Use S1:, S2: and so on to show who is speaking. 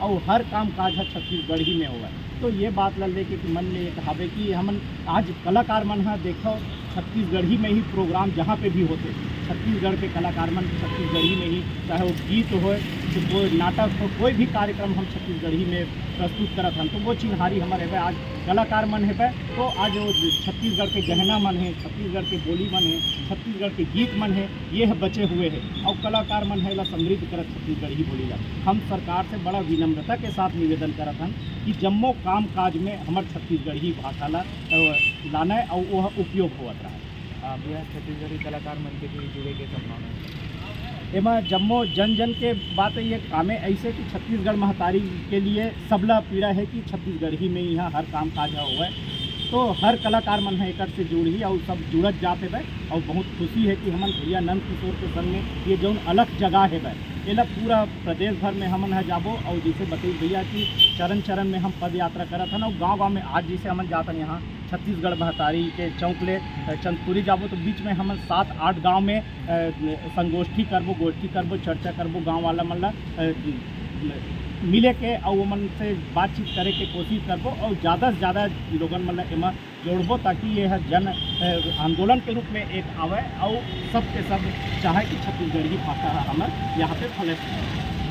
S1: और हर काम काज है छत्तीसगढ़ ही में हुआ तो ये बात लल कि मन में ये कहा कि हमन आज कलाकार मन है, देखो, छत्तीसगढ़ ही में ही प्रोग्राम जहाँ पे भी होते छत्तीसगढ़ के कलाकार मन छत्तीसगढ़ी में ही, चाहे वो गीत हो तो कोई नाटक हो, कोई भी कार्यक्रम हम छत्तीसगढ़ी में प्रस्तुत करत हन तो वो चिन्हारी हमारे है आज कलाकार मन है तो आज वो छत्तीसगढ़ के गहना मन है, छत्तीसगढ़ के बोली मन है, छत्तीसगढ़ के गीत मन है, ये है बचे हुए हैं। और कलाकार मन है, ला समृद्ध करत छत्तीसगढ़ ही बोली ला हम सरकार से बड़ा विनम्रता के साथ निवेदन करत हन, कि जम्मो काम काज में हमार छत्तीसगढ़ ही भाषा ला लाना और वह उपयोग होत रहा।
S2: छत्तीसगढ़ी कलाकार मन के जुड़े के संभावना है
S1: जम्मो जन जन के बात ये कामे ऐसे कि छत्तीसगढ़ महतारी के लिए सबला पीड़ा है कि छत्तीसगढ़ ही में यहाँ हर काम काज हुआ है तो हर कलाकार मन है एकर से जुड़ी और सब जुड़त जाते बे और बहुत खुशी है कि हमन भैया नंद किशोर के संग में ये जौन अलग जगह है एला पूरा प्रदेश भर में हमन है जाबो, और जैसे बताई भैया कि चरण चरण में हम पद यात्रा करत हन, और गाँव गाँव में आज जैसे हमन जातन यहाँ छत्तीसगढ़ महतारी के चौक ले चंदपुरी जाबो। तो बीच में हम सात आठ गाँव में संगोष्ठी करबो, गोष्ठी करबो, चर्चा करबो, गाँव वाला मन मिले के और मन से बातचीत करे के कोशिश करबो और ज़्यादा से ज़्यादा लोगन मन ला एमा जोड़बो ताकि यह जन आंदोलन के रूप में एक आवे और सब के सब चाहे कि छत्तीसगढ़ी भाषा हमार यहाँ पे फले।